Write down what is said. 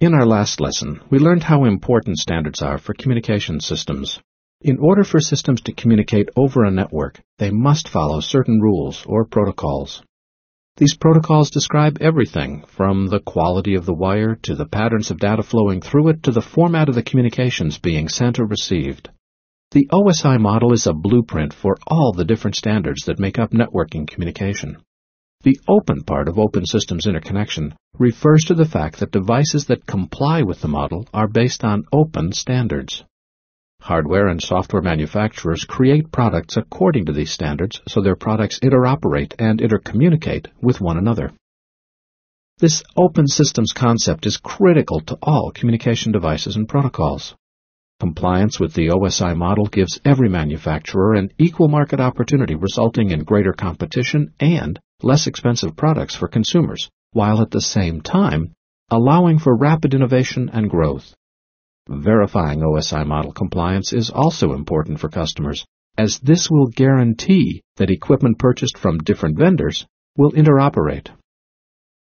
In our last lesson, we learned how important standards are for communication systems. In order for systems to communicate over a network, they must follow certain rules or protocols. These protocols describe everything from the quality of the wire to the patterns of data flowing through it to the format of the communications being sent or received. The OSI model is a blueprint for all the different standards that make up networking communication. The open part of Open Systems Interconnection refers to the fact that devices that comply with the model are based on open standards. Hardware and software manufacturers create products according to these standards so their products interoperate and intercommunicate with one another. This open systems concept is critical to all communication devices and protocols. Compliance with the OSI model gives every manufacturer an equal market opportunity resulting in greater competition and less expensive products for consumers, while at the same time allowing for rapid innovation and growth. Verifying OSI model compliance is also important for customers, as this will guarantee that equipment purchased from different vendors will interoperate.